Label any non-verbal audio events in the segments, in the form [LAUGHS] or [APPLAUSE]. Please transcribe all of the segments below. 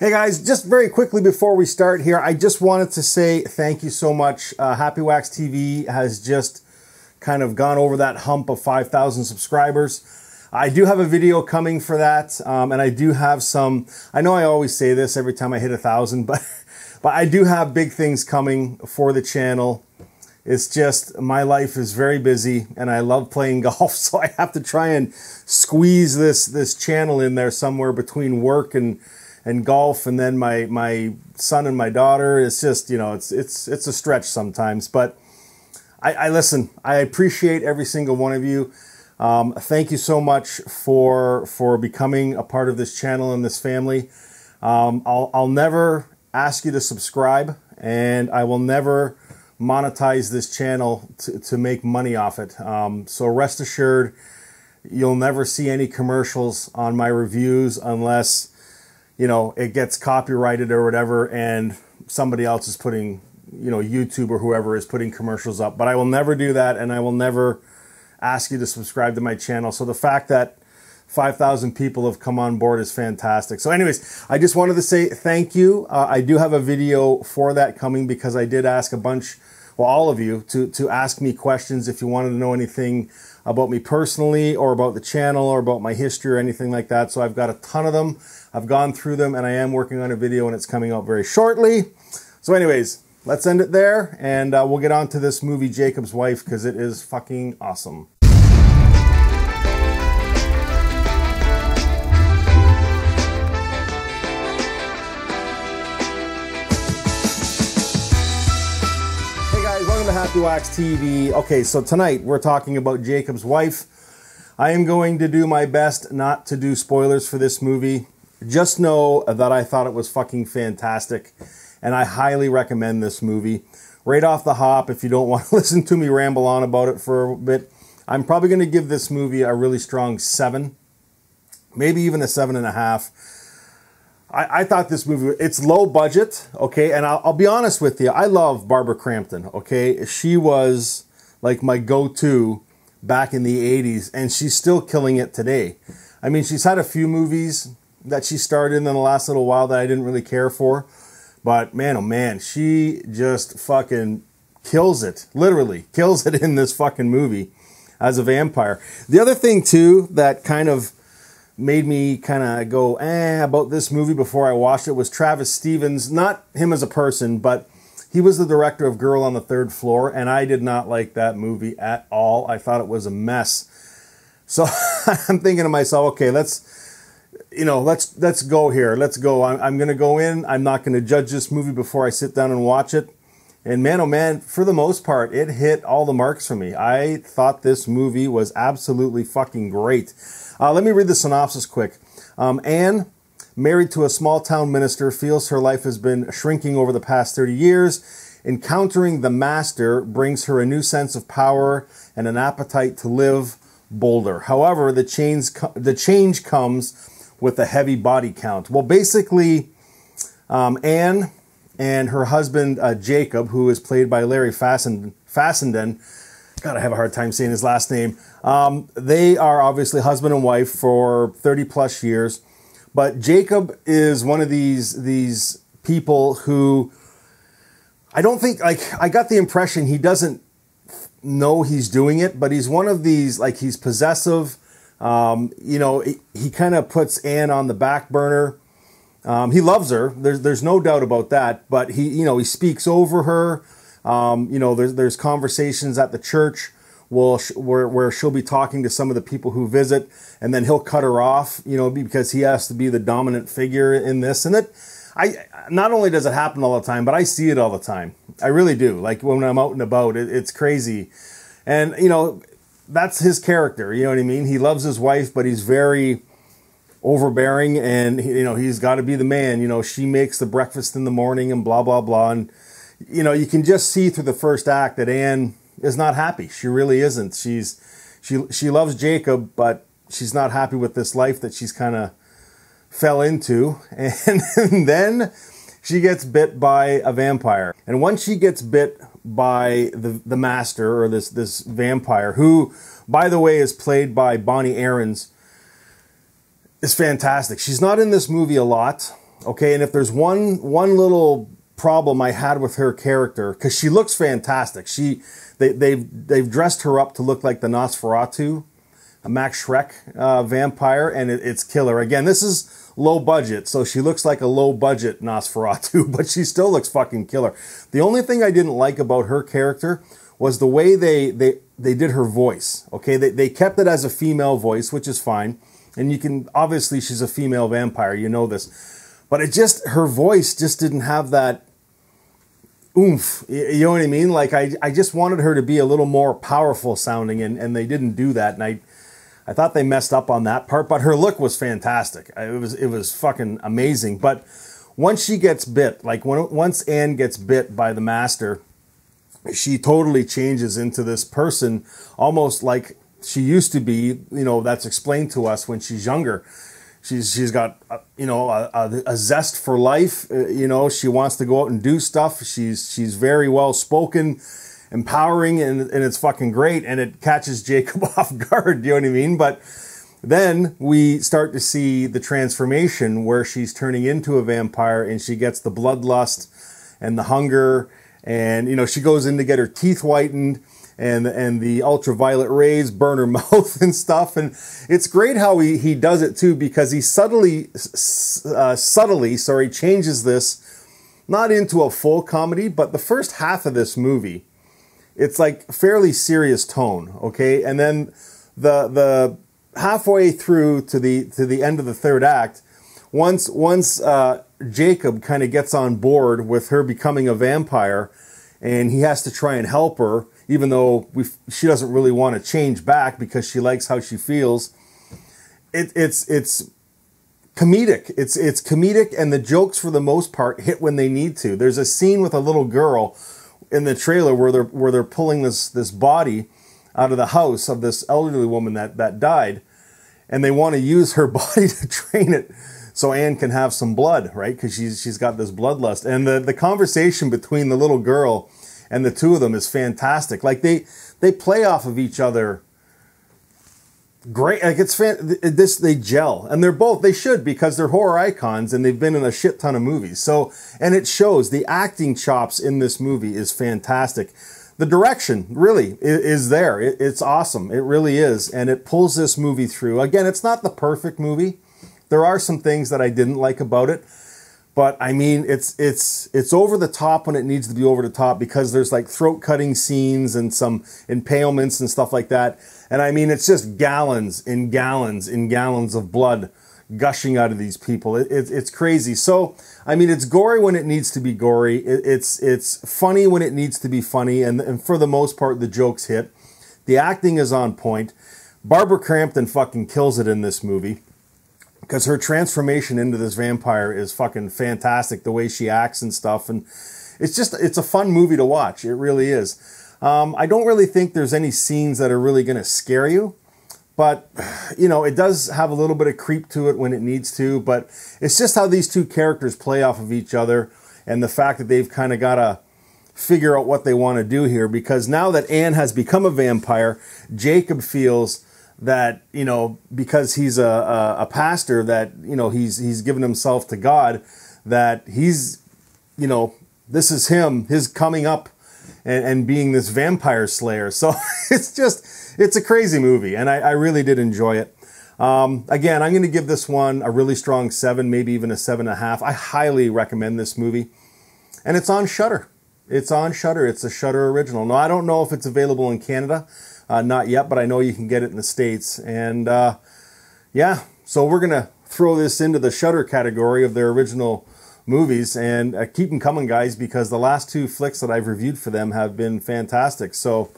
Hey guys, just very quickly before we start here, I just wanted to say thank you so much. Uh, Happywax TV has just kind of gone over that hump of 5,000 subscribers. I do have a video coming for that, um, and I do have some. I know I always say this every time I hit a thousand, [LAUGHS] but but I do have big things coming for the channel. It's just my life is very busy, and I love playing [LAUGHS] golf, so I have to try and squeeze this this channel in there somewhere between work and and golf and then my my son and my daughter it's just you know it's it's it's a stretch sometimes but i, I listen i appreciate every single one of you. Um, thank you so much for for becoming a part of this channel and this family. Um, I'll, I'll never ask you to subscribe and i will never monetize this channel to, to make money off it. Um, so rest assured you'll never see any commercials on my reviews unless you know, it gets copyrighted or whatever, and somebody else is putting, you know, YouTube or whoever is putting commercials up. But I will never do that, and I will never ask you to subscribe to my channel. So the fact that 5,000 people have come on board is fantastic. So, anyways, I just wanted to say thank you. Uh, I do have a video for that coming because I did ask a bunch, well, all of you, to, to ask me questions if you wanted to know anything about me personally or about the channel or about my history or anything like that. So, I've got a ton of them. I've gone through them and I am working on a video and it's coming out very shortly. So, anyways, let's end it there and uh, we'll get on to this movie, Jakob's Wife, because it is fucking awesome. Hey guys, welcome to Happywax TV. Okay, so tonight we're talking about Jakob's Wife. I am going to do my best not to do spoilers for this movie. Just know that I thought it was fucking fantastic, and I highly recommend this movie. Right off the hop, if you don't [LAUGHS] want to listen to me ramble on about it for a bit, I'm probably going to give this movie a really strong seven, maybe even a seven and a half. I, I thought this movie, it's low budget, okay, and I'll, I'll be honest with you, I love Barbara Crampton, okay? She was like my go to back in the 80s, and she's still killing it today. I mean, she's had a few movies that she started in the last little while that I didn't really care for. But man, oh man, she just fucking kills it. Literally kills it in this fucking movie as a vampire. The other thing too that kind of made me kind of go eh about this movie before I watched it was Travis Stevens. Not him as a person, but he was the director of Girl on the Third Floor, and I did not like that movie at all. I thought it was a mess. So [LAUGHS] I'm thinking to myself, okay, let's you know, let's let's go here. Let's go. I'm, I'm going to go in. I'm not going to judge this movie before I sit down and watch it. And man, oh man, for the most part, it hit all the marks for me. I thought this movie was absolutely fucking great. Uh, let me read the synopsis quick. Um, Anne, married to a small town minister, feels her life has been shrinking over the past 30 years. Encountering the master brings her a new sense of power and an appetite to live bolder. However, the change, the change comes with a heavy body count. Well, basically, um, Anne and her husband uh, Jakob, who is played by Larry Fessenden, Fessenden, God, I have a hard time saying his last name. Um, they are obviously husband and wife for 30 plus years. But Jakob is one of these these people who I don't think like I got the impression he doesn't know he's doing it, but he's one of these like he's possessive. Um, you know, he, he kind of puts Anne on the back burner. Um, he loves her. There's there's no doubt about that. But he you know he speaks over her. Um, you know there's there's conversations at the church will where where she'll be talking to some of the people who visit, and then he'll cut her off. You know because he has to be the dominant figure in this, and that I not only does it happen all the time, but I see it all the time. I really do. Like when I'm out and about, it, it's crazy. And you know, that's his character. You know what I mean? He loves his wife, but he's very overbearing, and you know he's got to be the man. You know, she makes the breakfast in the morning, and blah blah blah. And you know, you can just see through the first act that Anne is not happy. She really isn't. She's she she loves Jakob, but she's not happy with this life that she's kind of fell into, and, [LAUGHS] and then she gets bit by a vampire. And once she gets bit by the the master or this this vampire, who by the way is played by Bonnie Aarons, is fantastic. She's not in this movie a lot. Okay, and if there's one one little problem I had with her character, because she looks fantastic. She they, they've they've dressed her up to look like the Nosferatu, a Max Schreck uh, vampire, and it, it's killer. Again, this is low budget, so she looks like a low budget Nosferatu, [LAUGHS] but she still looks fucking killer. The only thing I didn't like about her character was the way they they they did her voice. Okay, they they kept it as a female voice, which is fine, and you can obviously she's a female vampire, you know this, but it just her voice just didn't have that oomph. You know what I mean? Like I, I just wanted her to be a little more powerful sounding, and, and they didn't do that. And I, I thought they messed up on that part. But her look was fantastic. It was it was fucking amazing. But once she gets bit, like when once Anne gets bit by the master, she totally changes into this person, almost like she used to be. You know, that's explained to us when she's younger she's she's got uh, you know a, a, a, zest for life. Uh, you know, she wants to go out and do stuff. She's she's very well spoken, empowering, and and it's fucking great. And it catches Jakob [LAUGHS] off guard. You know what I mean? But then we start to see the transformation where she's turning into a vampire, and she gets the bloodlust and the hunger, and you know she goes in to get her teeth whitened and and the ultraviolet rays burn her [LAUGHS] mouth and stuff. And it's great how he, he does it too because he subtly uh, subtly sorry changes this not into a full comedy, but the first half of this movie, it's like fairly serious tone, okay, and then the the halfway through to the to the end of the third act, once once uh, Jakob kind of gets on board with her becoming a vampire, and he has to try and help her even though she doesn't really want to change back because she likes how she feels. It, it's it's comedic. It's it's comedic, and the jokes for the most part hit when they need to. There's a scene with a little girl in the trailer where they're where they're pulling this this body out of the house of this elderly woman that that died, and they want to use her [LAUGHS] body to train it so Anne can have some blood, right? Because she's she's got this bloodlust, and the the conversation between the little girl and the two of them is fantastic. Like they they play off of each other great. Like it's fan, this they gel, and they're both they should because they're horror icons and they've been in a shit ton of movies. So and it shows the acting chops in this movie is fantastic. The direction really is there. It's awesome. It really is, and it pulls this movie through. Again, it's not the perfect movie. There are some things that I didn't like about it but I mean, it's it's it's over the top when it needs to be over the top because there's like throat cutting scenes and some impalements and stuff like that. And I mean, it's just gallons and gallons and gallons of blood gushing out of these people. It, it, it's crazy. So I mean, it's gory when it needs to be gory. It, it's it's funny when it needs to be funny, and, and for the most part, the jokes hit. The acting is on point. Barbara Crampton fucking kills it in this movie because her transformation into this vampire is fucking fantastic. The way she acts and stuff, and it's just it's a fun movie to watch. It really is. Um, I don't really think there's any scenes that are really going to scare you, but you know it does have a little bit of creep to it when it needs to. But it's just how these two characters play off of each other, and the fact that they've kind of got to figure out what they want to do here. Because now that Anne has become a vampire, Jakob feels that you know because he's a, a, a pastor that you know he's he's given himself to God that he's you know this is him his coming up and, and being this vampire slayer. So [LAUGHS] it's just it's a crazy movie and I, I really did enjoy it. Um, again I'm going to give this one a really strong seven maybe even a seven and a half. I highly recommend this movie. And it's on Shudder it's on Shudder. it's a Shudder original now I don't know if it's available in Canada uh, not yet, but I know you can get it in the States. And uh, yeah, so we're to throw this into the Shudder category of their original movies and uh, keep them coming, guys, because the last two flicks that I've reviewed for them have been fantastic. So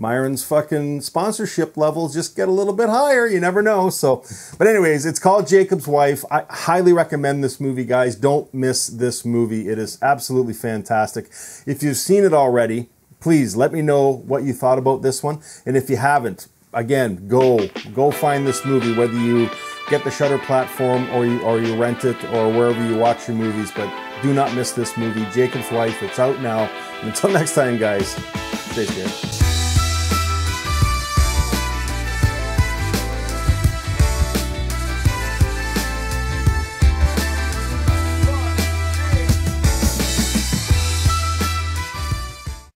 Myron's fucking sponsorship levels just get a little bit higher. You never know. So, but anyways, it's called Jakob's Wife. I highly recommend this movie, guys. Don't miss this movie. It is absolutely fantastic. If you've seen it already, please let me know what you thought about this one. And if you haven't, again, go go find this movie, whether you get the Shudder platform or you or you rent it or wherever you watch your movies. But do not miss this movie, Jakob's Wife. It's out now. And until [LAUGHS] next time, guys, stay safe.